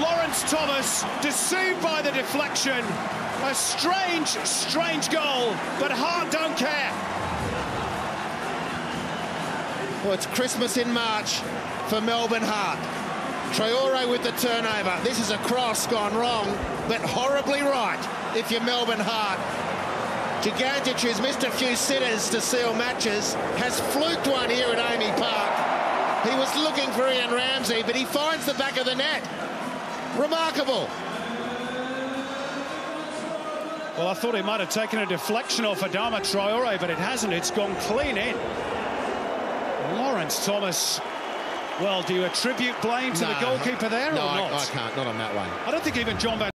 Lawrence Thomas, deceived by the deflection. A strange, strange goal, but Heart don't care. Well, it's Christmas in March for Melbourne Heart. Traore with the turnover. This is a cross gone wrong, but horribly right if you're Melbourne Heart. Dugandzic, who's missed a few sitters to seal matches, has fluked one here at AAMI Park. He was looking for Ian Ramsey, but he finds the back of the net. Remarkable. Well, I thought he might have taken a deflection off Adama Traore, but it hasn't. It's gone clean in. Lawrence Thomas. Well, do you attribute blame to No, the goalkeeper there no, or I, not? I can't. Not on that one. I don't think even John Van